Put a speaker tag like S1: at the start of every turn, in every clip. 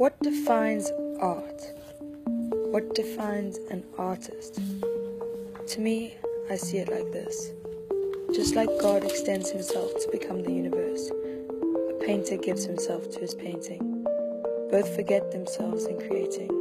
S1: What defines art? What defines an artist? To me, I see it like this. Just like God extends himself to become the universe, a painter gives himself to his painting. Both forget themselves in creating.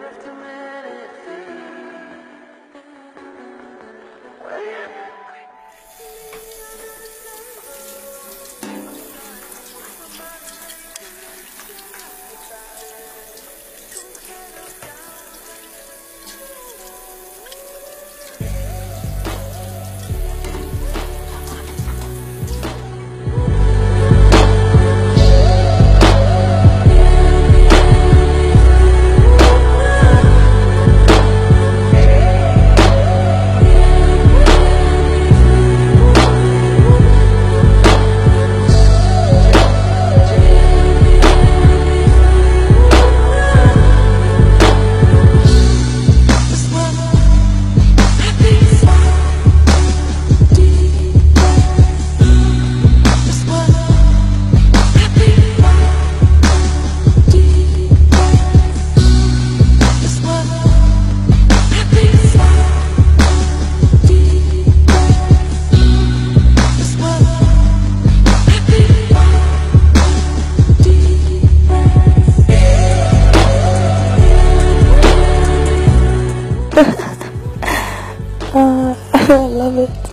S2: Uh, Oh, I love it.